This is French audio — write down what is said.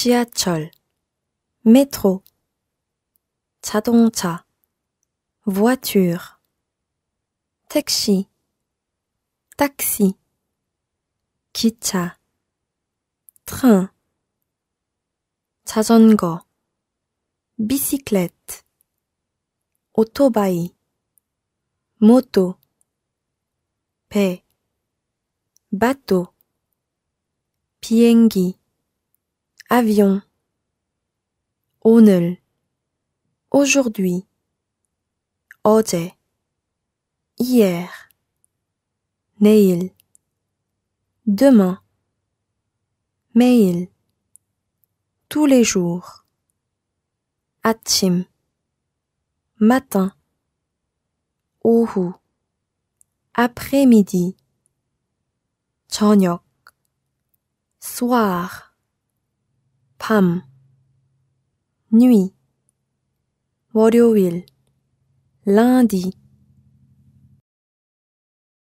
지하철, métro, 자동차, voiture, 택시, taxi, 기차, train, 자전거, bicyclette, 오토바이, moto, 배, bateau, 비행기, avion, 오늘, aujourd'hui, 어제, hier, 내일, demain, 매일, tous les jours, 아침, matin, 오후, après-midi, 저녁, soir, 밤, nuit, 월요일, lundi,